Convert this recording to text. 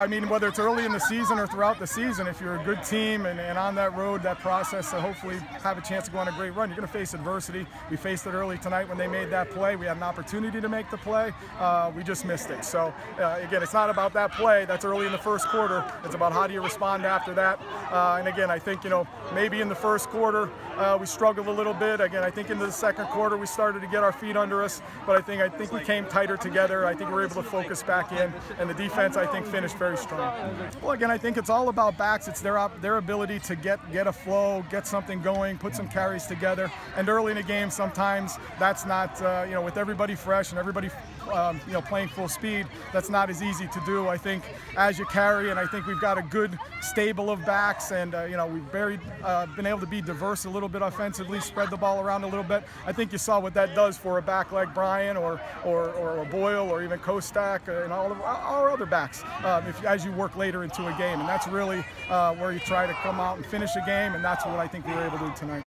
I mean, whether it's early in the season or throughout the season, if you're a good team and, and on that road, that process to hopefully have a chance to go on a great run, you're going to face adversity. We faced it early tonight when they made that play. We had an opportunity to make the play. Uh, we just missed it. So, uh, again, it's not about that play. That's early in the first quarter. It's about how do you respond after that. Uh, and again, I think, you know, maybe in the first quarter uh, we struggled a little bit. Again, I think in the second quarter we started to get our feet under us, but I think I think we came tighter together. I think we were able to focus back in, and the defense I think finished very strong. Well, again, I think it's all about backs. It's their their ability to get get a flow, get something going, put some carries together. And early in the game, sometimes that's not uh, you know with everybody fresh and everybody um, you know playing full speed, that's not as easy to do. I think as you carry, and I think we've got a good stable of backs, and uh, you know we've very uh, been able to be diverse a little bit offensively, spread the ball around a little bit. I think you saw what that does for a back like Brian or or, or Boyle or even Kostak and all of our other backs um, as you work later into a game, and that's really uh, where you try to come out and finish a game, and that's what I think we were able to do tonight.